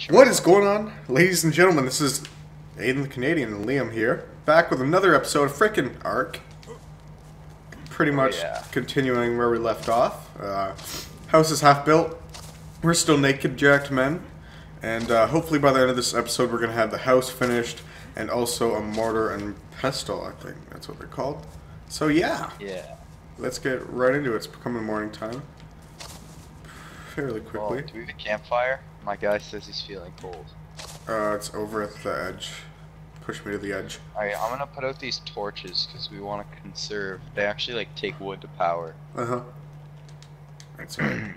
sure. What is going on, ladies and gentlemen? This is Aiden the Canadian and Liam here, back with another episode of Frickin' Ark. Pretty much yeah. continuing where we left off. Uh, house is half built. We're still naked, jacked men, and uh, hopefully by the end of this episode, we're gonna have the house finished and also a mortar and pestle. I think that's what they're called. So yeah, Yeah. let's get right into it. It's becoming morning time. Fairly Well, quickly. do we have a campfire? My guy says he's feeling cold. Uh, it's over at the edge. Push me to the edge. Alright, I'm gonna put out these torches because we want to conserve. They actually like take wood to power. Uh huh. That's right.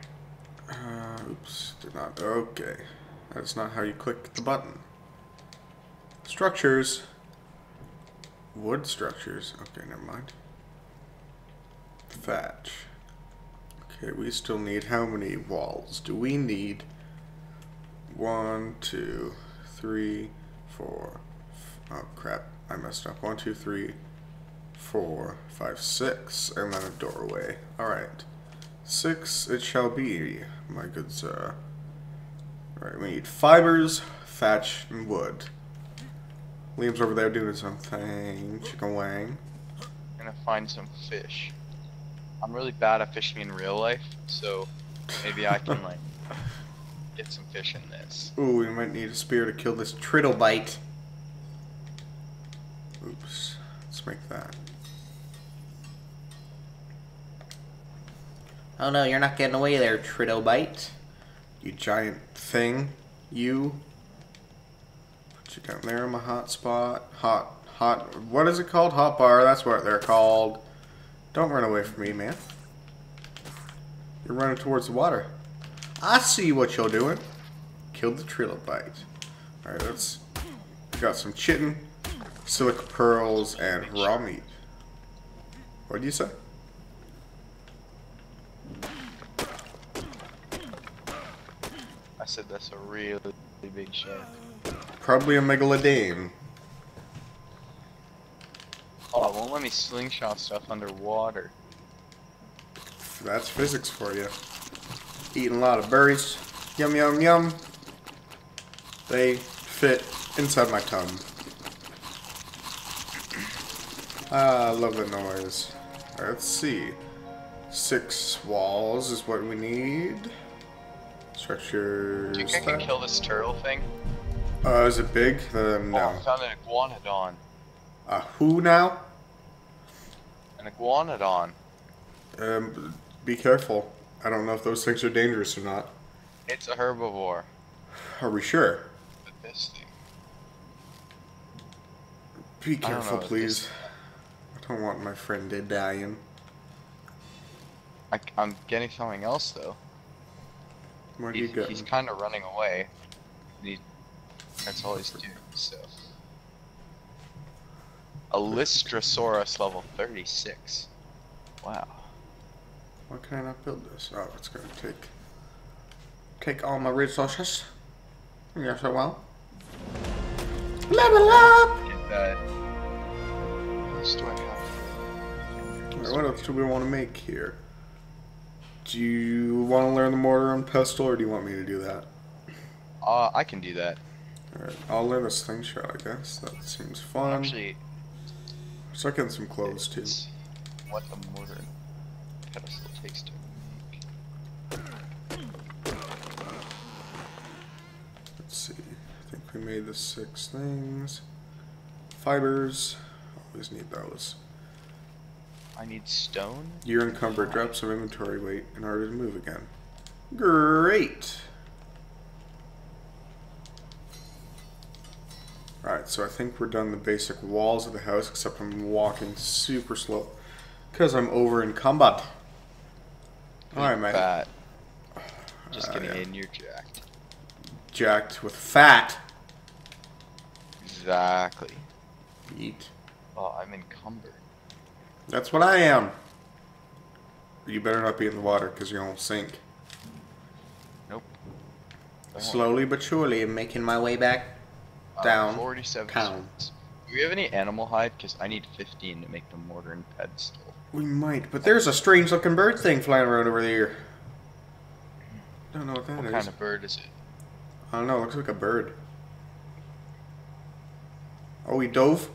uh, oops, did not. Okay, that's not how you click the button. Structures. Wood structures. Okay, never mind. Thatch. Okay, we still need how many walls? Do we need? One, two, three, four. Oh crap! I messed up. One, two, three, four, five, six, and then a doorway. Alright. Six it shall be, my good sir. Alright, we need fibers, thatch, and wood. Liam's over there doing something. Chicken wang. gonna find some fish. I'm really bad at fishing in real life, so maybe I can like get some fish in this. Ooh, we might need a spear to kill this trilobite. Oops. Let's make that. Oh no, you're not getting away there, trilobite. You giant thing. You. Put you down there in my hot spot. Hot, hot, what is it called? Hot bar, that's what they're called. Don't run away from me, man. You're running towards the water. I see what you're doing. Killed the trilobite. Alright, let's. Got some chitin, silica pearls, and raw meat. What do you say? I said that's a really big shark. Probably a megalodon. Oh, it won't let me slingshot stuff underwater. That's physics for you. Eating a lot of berries. Yum, yum, yum. They fit inside my tongue. Ah, I love the noise. Alright, let's see. Six walls is what we need. Structures. Do you think I can kill this turtle thing? Uh, is it big? Uh, Oh, no. I found an iguanodon. A who now? An iguanodon. Um, be careful. I don't know if those things are dangerous or not. It's a herbivore. Are we sure? But this thing. Be careful, what please. I don't want my friend to dying. I, am getting something else though. Where do you He's, go? he's kind of running away. He, that's all he's doing. So. A Lystrosaurus level 36. Wow. Why can I not build this? Oh, it's gonna take take all my resources. Yes, I will. Level up. Get that. What else do I have? What else do we want to make here? Do you want to learn the mortar and pestle, or do you want me to do that? Uh, I can do that. Alright, I'll learn the slingshot, I guess. That seems fun. Actually, Start getting some clothes too. what the mortar pedestal takes to. Let's see. I think we made the six things. Fibers. Always need those. I need stone. You're encumbered. Drop some inventory weight in order to move again. Great. Alright, so I think we're done the basic walls of the house, except I'm walking super slow. Because I'm over encumbered. Alright, mate. Fat. Just Uh, kidding, yeah. Aiden, you're jacked. Jacked with fat. Exactly. Eat. Oh, I'm encumbered. That's what I am. You better not be in the water, because you're gonna sink. Nope. Slowly but surely, I'm making my way back Uh, down. 47 Count. stones. Do we have any animal hide? Because I need 15 to make the mortar and pedestal. We might, but there's a strange looking bird thing flying around over there. Don't know what that is. What kind of bird is it? I don't know. It looks like a bird. Oh, he dove.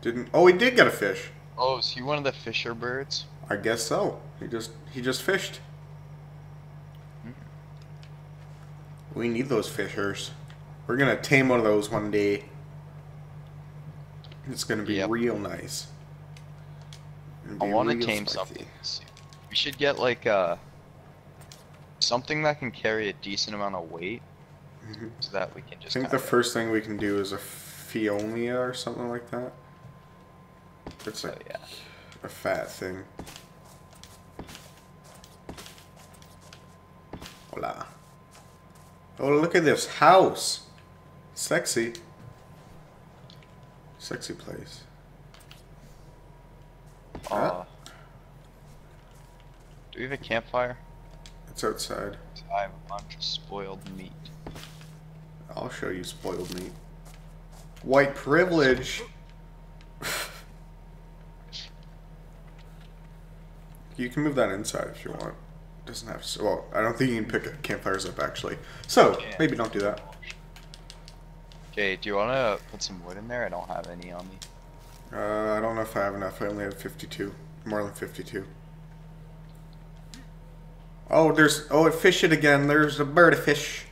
Didn't. Oh, he did get a fish. Oh, is he one of the fisher birds? I guess so. He just he just fished. Hmm. We need those fishers. We're gonna tame one of those one day. It's gonna be Yep. real nice. I want to tame something. We should get like uh something that can carry a decent amount of weight, Mhm. so that we can just. I think the first thing we can do is a Phiomia or something like that. It's Oh, like yeah. a fat thing. Hola. Oh, look at this house. Sexy. Sexy place. Uh, do we have a campfire? It's outside. I have a bunch of spoiled meat. I'll show you spoiled meat. White privilege. you can move that inside if you want. It Doesn't have to. Well, I don't think you can pick campfires up actually. So maybe don't do that. Okay, do you want to put some wood in there? I don't have any on me. Uh, I don't know if I have enough. I only have 52. More than 52. Oh, there's. Oh, it fish it again. There's a bird of fish.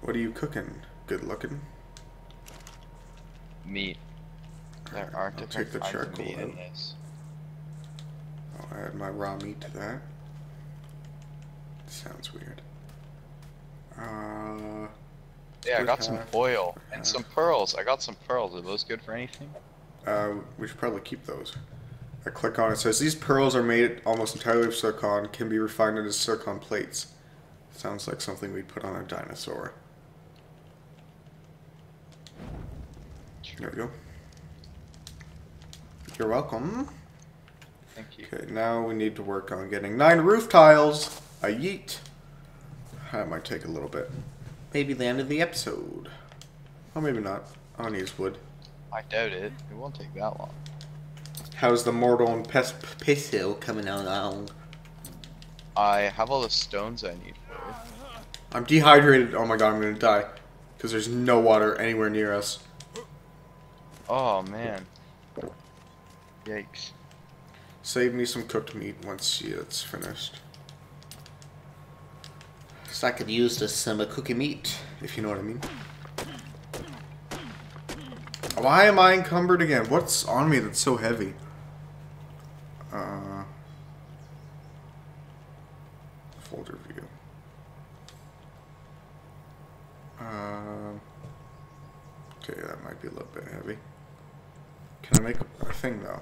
What are you cooking? Good looking. Meat. There aren't I'll take the charcoal meat in out. this. I'll add my raw meat to that. Sounds weird. Uh, Yeah, I got some oil and some pearls. I got some pearls. Are those good for anything? Uh, we should probably keep those. I click on it. it says these pearls are made almost entirely of zircon, can be refined into zircon plates. Sounds like something we'd put on a dinosaur. There we go. You're welcome. Thank you. Okay, now we need to work on getting nine roof tiles. A yeet. That might take a little bit. Maybe the end of the episode. Or maybe not. I'll use wood. I doubt it. It won't take that long. How's the mortal and pes- pesto coming along? I have all the stones I need for it. I'm dehydrated. Oh my god, I'm gonna die. Because there's no water anywhere near us. Oh man. Yikes. Save me some cooked meat once it's finished. So I could use this some uh, cookie meat, if you know what I mean. Why am I encumbered again? What's on me that's so heavy? Uh, folder view. Um, okay, that might be a little bit heavy. Can I make a, a thing though?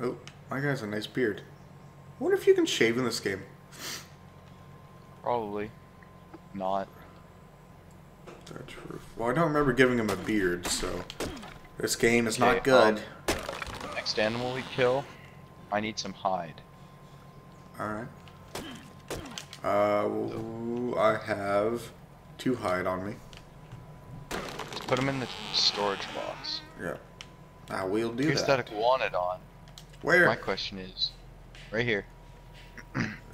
Oh, my guy's a nice beard. I wonder if you can shave in this game. Probably. Not. That's true. Well, I don't remember giving him a beard, so this game is not good. um, Next animal we kill, I need some hide. Alright. Uh, ooh, I have two hide on me. Let's put them in the storage box. Yeah. Ah, we'll do Here's that. that iguanodon. Where? My question is, right here.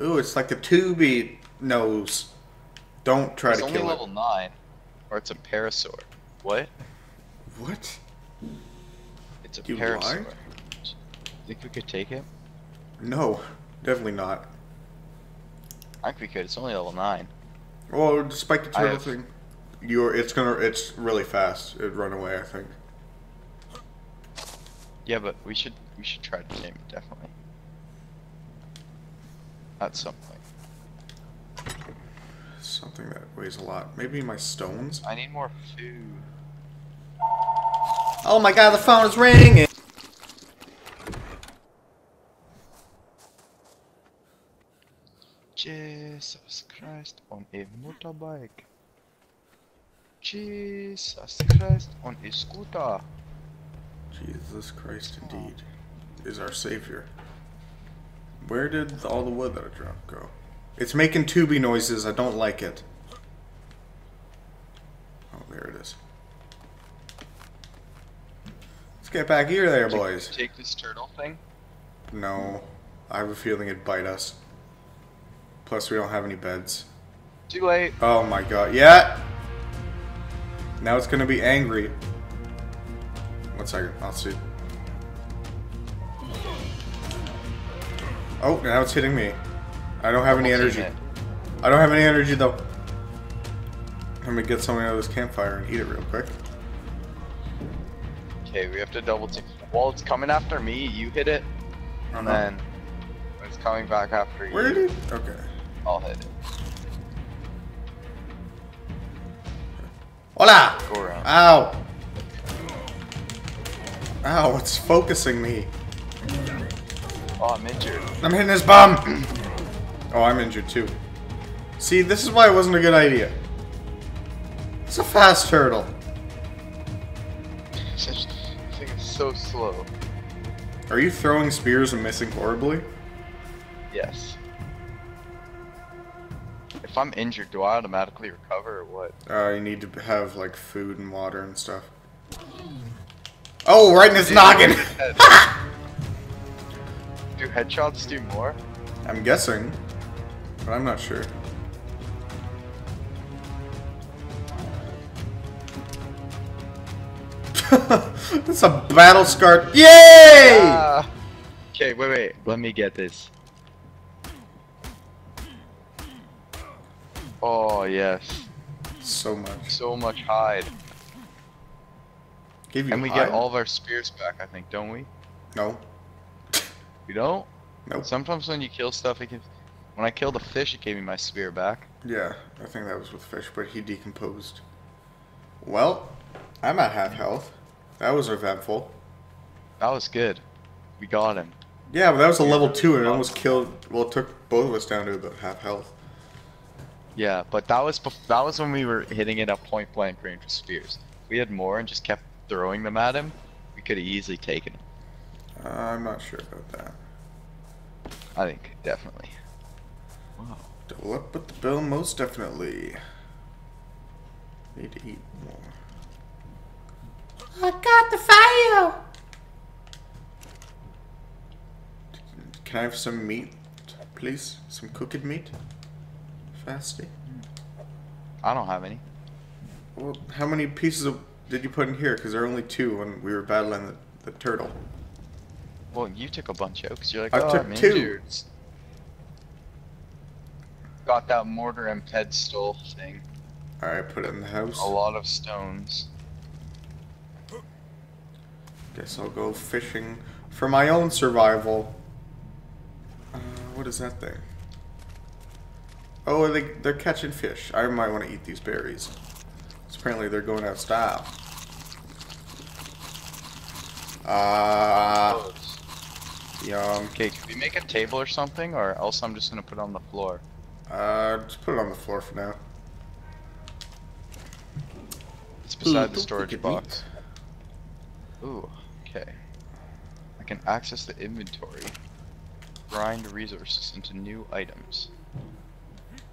Ooh, it's like a tubey nose. Don't try It's to only kill level nine, or it's a parasaur. What? What? It's a You parasaur. lied? Think we could take it? No, definitely not. I think we could. It's only level nine. Well, despite the I turtle have- thing, you're it's gonna it's really fast. It'd run away, I think. Yeah, but we should we should try to tame it definitely. At some point. Something that weighs a lot. Maybe my stones. I need more food. Oh my god, the phone is ringing! Jesus Christ on a motorbike. Jesus Christ on a scooter. Jesus Christ, indeed, is our savior. Where did all the wood that I dropped go? It's making tubey noises. I don't like it. Oh, there it is. Let's get back here, there, Take- boys. Take this turtle thing. No, I have a feeling it'd bite us. Plus, we don't have any beds. Too late. Oh my god. Yeah! Now it's gonna be angry. One second, I'll see. Oh, now it's hitting me. I don't have any energy. I don't have any energy though. Let me get something out of this campfire and eat it real quick. Okay, we have to double team. While it's coming after me, you hit it, and Uh-huh. then it's coming back after you, Where did it? Okay. I'll hit it. Hola! Go around. Ow! Ow, it's focusing me. Oh, I'm injured. I'm hitting his bum! oh, I'm injured too. See, this is why it wasn't a good idea. It's a fast turtle. This thing is so slow. Are you throwing spears and missing horribly? Yes. If I'm injured, do I automatically recover or what? Uh, you need to have, like, food and water and stuff. Oh, right in his noggin! do headshots do more? I'm guessing, but I'm not sure. It's a battle scar. Yay! Ah. Okay, wait, wait. Let me get this. Oh yes, so much. so much hide, Give you and we hide? get all of our spears back. I think, don't we? No. We don't. Nope. Sometimes when you kill stuff, it gives. When I killed a fish, it gave me my spear back. Yeah, I think that was with fish, but he decomposed. Well, I'm at half health. That was eventful. That was good. We got him. Yeah, but that was a level two, and it almost killed. Well, it took both of us down to about half health. Yeah, but that was that was when we were hitting it at point blank range with spears. If we had more and just kept throwing them at him, we could have easily taken him. Uh, I'm not sure about that. I think definitely. Wow. Double up with the bill, most definitely. Need to eat more. I got the fire! Can I have some meat, please? Some cooked meat? Fasty. I don't have any. Well, how many pieces of did you put in here? Because there are only two when we were battling the, the turtle. Well, you took a bunch out because you're like, I oh, took I'm two." injured. Got that mortar and pedestal thing. Alright, put it in the house. A lot of stones. Guess I'll go fishing for my own survival. Uh, what is that thing? Oh, they, they're catching fish. I might want to eat these berries. 'Cause apparently they're going out of style. Ah, Close. yum. Okay, can we make a table or something, or else I'm just gonna put it on the floor. Uh, just put it on the floor for now. It's Ooh, beside the storage box. Ooh, okay. I can access the inventory, grind resources into new items.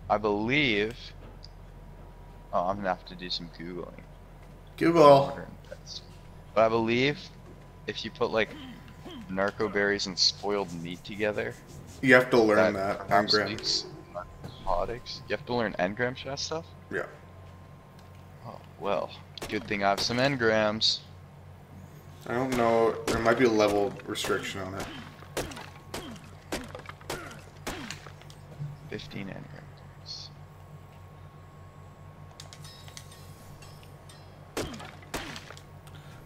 I believe. Oh, I'm gonna have to do some googling. Google. But I believe if you put like narco berries and spoiled meat together, You have to learn that, perhaps engram. leads narcotics. You have to learn engram shot stuff. Yeah. Oh well, good thing I have some engrams. I don't know. There might be a level restriction on it. 15 engrams.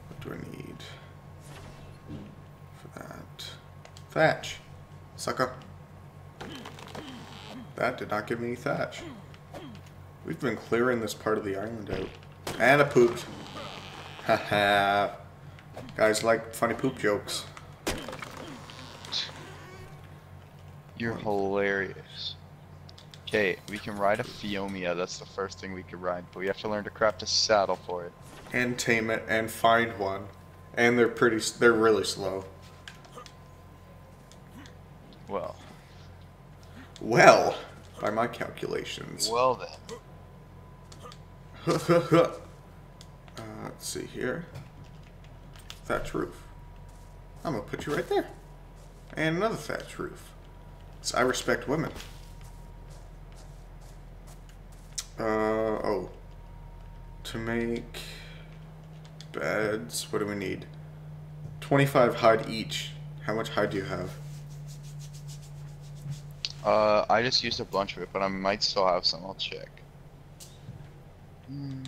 What do I need for that? Thatch. Sucker. That did not give me any thatch. We've been clearing this part of the island out. And I pooped. Haha. Guys like funny poop jokes. You're hilarious. Okay, we can ride a Phiomia. That's the first thing we could ride, but we have to learn to craft a saddle for it. And tame it and find one. And they're pretty, they're really slow. Well, Well, by my calculations. well then. uh, let's see here. Thatch roof. I'm gonna put you right there. And another thatch roof. 'Cause I respect women. Uh, Oh. To make beds, what do we need? 25 hide each. How much hide do you have? Uh, I just used a bunch of it, but I might still have some. I'll check. Hmm.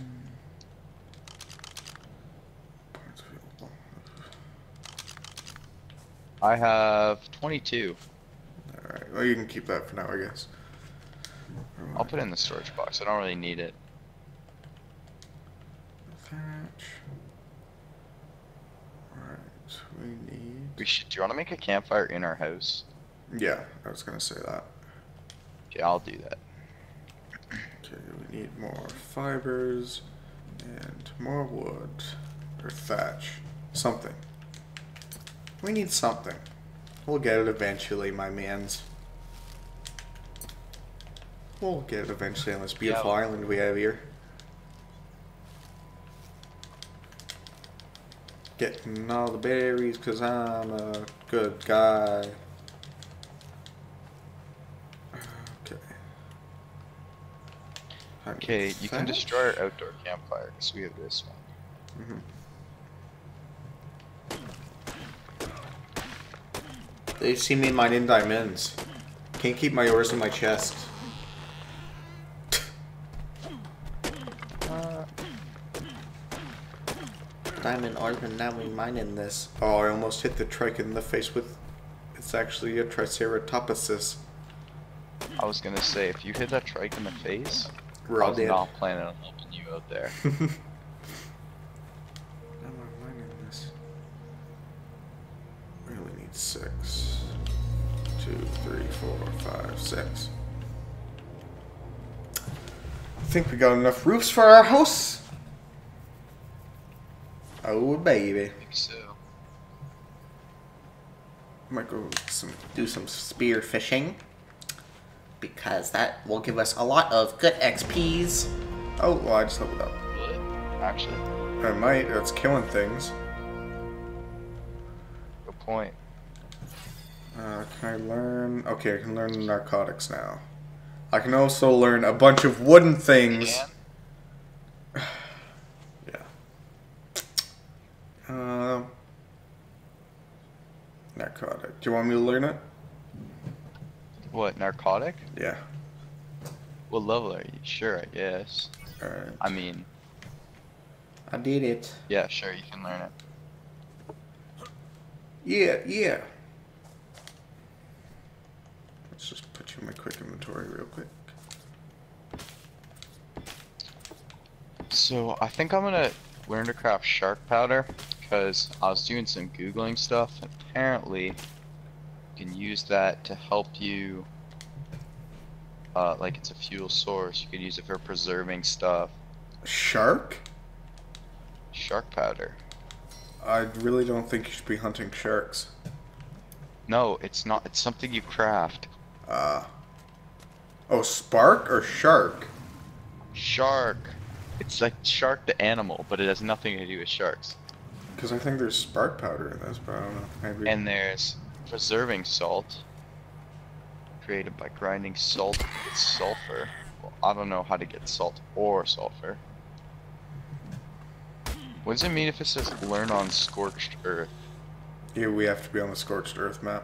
I have 22. Alright, well, you can keep that for now, I guess. I'll put it in the storage box. I don't really need it. Thatch. Alright, we need. We should. Do you want to make a campfire in our house? Yeah, I was gonna say that. Okay, I'll do that. Okay, we need more fibers and more wood or thatch. Something. We need something. We'll get it eventually, my mans. We'll get it eventually on this beautiful Yeah. island we have here. Getting all the berries because I'm a good guy. Okay. I need Okay, you can destroy our outdoor campfire because we have this one. Mhm. They see me mining diamonds. Can't keep my ores in my chest. Diamond ores, and now we mining this. Oh, I almost hit the trike in the face with. It's actually a Triceratops. I was gonna say, if you hit that trike in the face, We're I all was dead. not planning on helping you out there. Now I'm mining this. We only need six. Two, three, four, five, six. I think we got enough roofs for our house. Oh baby. I think so. Might go some do some spear fishing. Because that will give us a lot of good XPs. Oh, well, I just leveled up. Will? Actually, I might. That's killing things. good point. Uh, can I learn? Okay, I can learn narcotics now. I can also learn a bunch of wooden things. And Yeah. Um. narcotic. Do you want me to learn it? What narcotic? Yeah. What level are you? Sure, I guess. Alright. I mean, I did it. yeah, sure, you can learn it. Yeah, yeah. Let's just put you in my quick inventory real quick. So I think I'm gonna learn to craft shark powder because I was doing some googling stuff. And apparently, you can use that to help you. Uh, like it's a fuel source. You can use it for preserving stuff. Shark? Shark powder. I really don't think you should be hunting sharks. No, it's not. It's something you craft. Uh. Oh, spark or shark? Shark. It's like shark the animal, but it has nothing to do with sharks. Because I think there's spark powder in this, but I don't know. Maybe. And there's preserving salt, created by grinding salt with sulfur. Well, I don't know how to get salt or sulfur. What does it mean if it says learn on scorched earth? Here we have to be on the scorched earth map.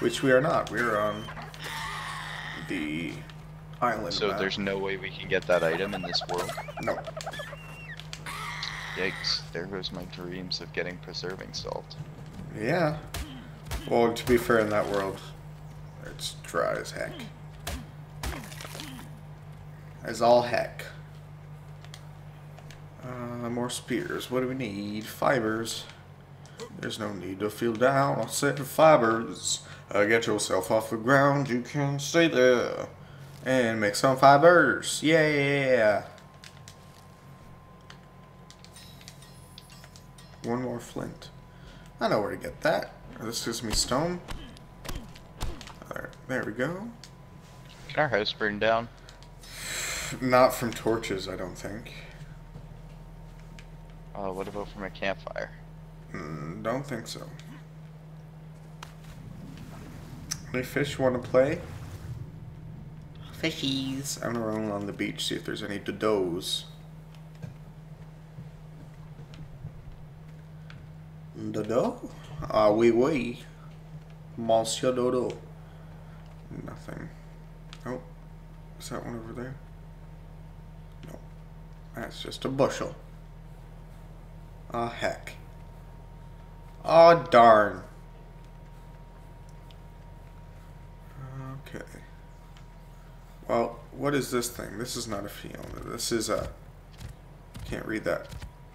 Which we are not. We're on the island So map. there's no way we can get that item in this world? No. Yikes, there goes my dreams of getting preserving salt. Yeah. Well, to be fair, in that world, it's dry as heck. As all heck. Uh, more spears. What do we need? Fibers. There's no need to feel down. I'll set the fibers. Uh, get yourself off the ground. You can stay there. And make some fibers. Yeah. One more flint. I know where to get that. This gives me stone. Alright, there we go. Can our house burn down? Not from torches, I don't think. Uh, what about from a campfire? Mm, don't think so. Any fish want to play? fishies. I'm gonna run on the beach, see if there's any dodos. Dodo? Ah, oui, oui. Monsieur Dodo. Nothing. Oh, is that one over there? No. That's just a bushel. Ah, heck. Oh, darn. Okay. Well, what is this thing? This is not a Phiomia. This is a... Can't read that.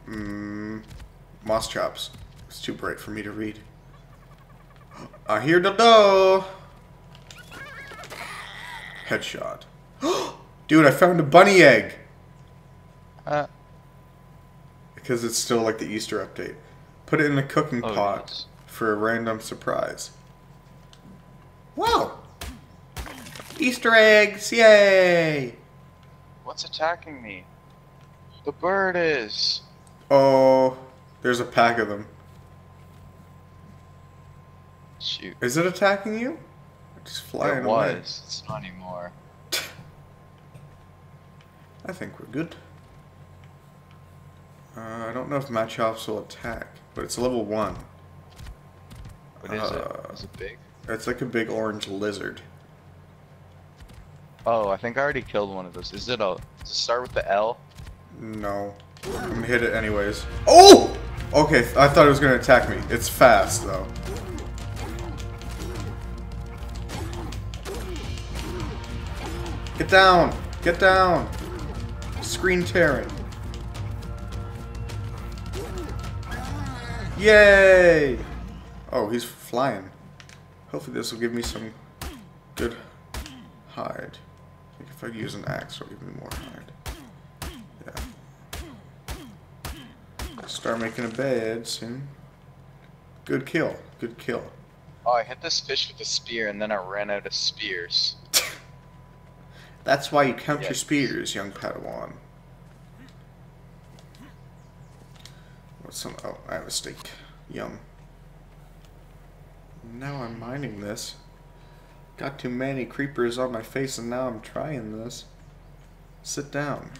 Mmm... Moschops. It's too bright for me to read. I hear the door. Headshot. Dude, I found a bunny egg. Uh, Because it's still like the Easter update. Put it in a cooking oh, pot yes. for a random surprise. Wow! Easter eggs! Yay! What's attacking me? The bird is. Oh, there's a pack of them. Shoot. Is it attacking you? Just flying it away. was. It's not anymore. I think we're good. Uh, I don't know if Moschops will attack, but it's level one. What is Uh, it? Is it big? It's like a big orange lizard. Oh, I think I already killed one of those. Is it a? Does it start with the L? No. I'm gonna hit it anyways. Oh! Okay, I thought it was gonna attack me. It's fast, though. Get down! Get down! Screen tearing. Yay! Oh, he's flying. Hopefully this will give me some good hide. I if I use an axe, it'll give me more hide. Yeah. Start making a bed soon. Good kill. Good kill. Oh, I hit this fish with a spear and then I ran out of spears. That's why you count your spears, young Padawan. What's some? Oh, I have a steak. Yum. Now I'm mining this. Got too many creepers on my face, and now I'm trying this. Sit down.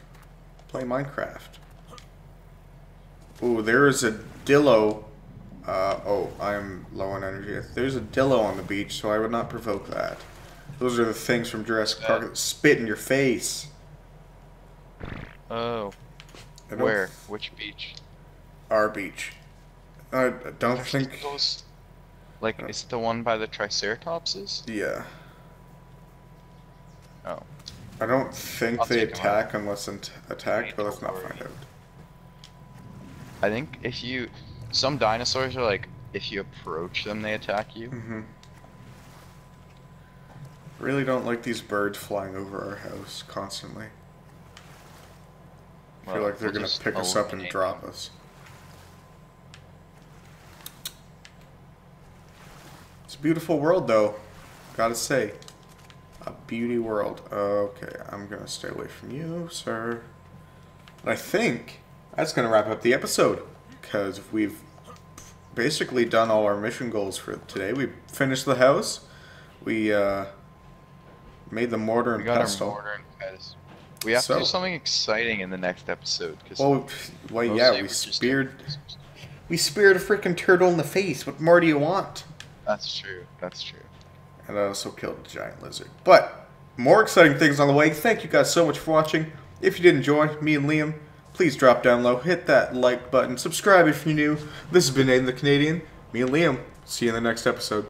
Play Minecraft. Ooh, there is a dillo. Uh, oh, I'm low on energy. There's a dillo on the beach, so I would not provoke that. Those are the things from Jurassic Park that spit in your face. Oh, where? Which beach? Our beach. I don't think. Those, like, is it the one by the Triceratopses? Yeah. Oh. I don't think I'll they attack unless attacked, but let's don't worry. find out. I think if you, some dinosaurs are like, if you approach them, they attack you. hmm Really don't like these birds flying over our house constantly. I feel like they're we'll gonna pick us up and drop them. us. It's a beautiful world, though. Gotta say. A beauty world. Okay, I'm gonna stay away from you, sir. And I think that's gonna wrap up the episode. Because we've basically done all our mission goals for today. We finished the house. We, uh, made the mortar We and got our pestle. mortar and pestle. We have So- to do something exciting in the next episode. Cause Well, well, yeah, we speared We speared a freaking turtle in the face. What more do you want? That's true. That's true. And I also killed a giant lizard. But more exciting things on the way. Thank you guys so much for watching. If you did enjoy me and Liam, please drop down low, hit that like button, subscribe if you're new. This has been Aiden the Canadian. Me and Liam. See you in the next episode.